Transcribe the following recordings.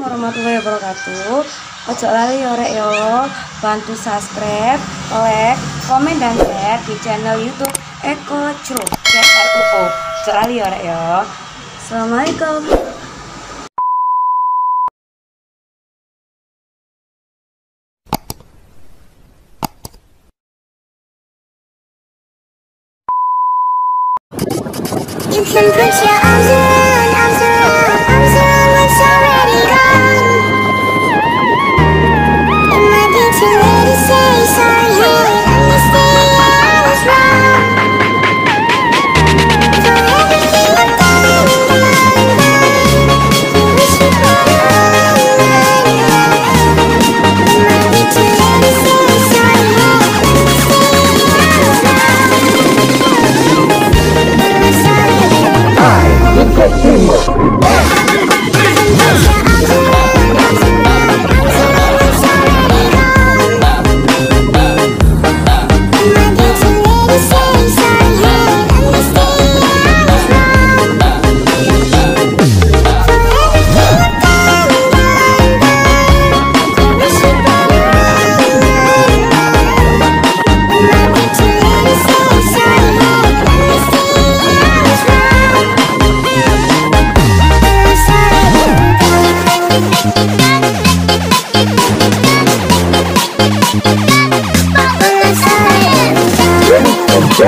warahmatullahi wabarakatuh. Ojo lali ya rek yo. Bantu subscribe like komen dan share di channel youtube Eko Cru CRUO ojo lali ya rek yo assalamualaikum. Around, arms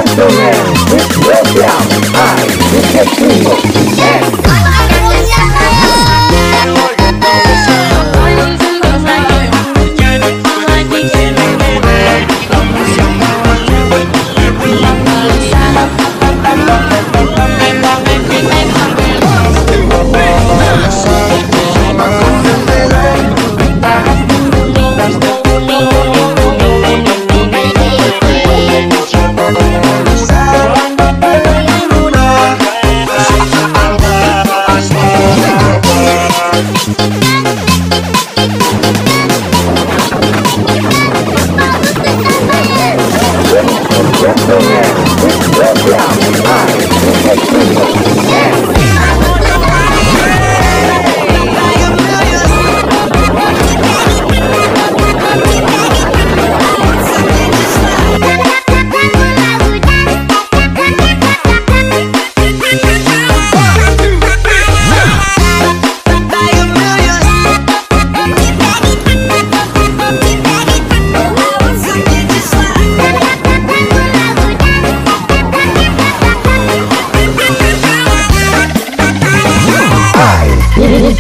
gentlemen, please welcome I, Mr. Primo,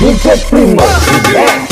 DJ Primo. Yeah.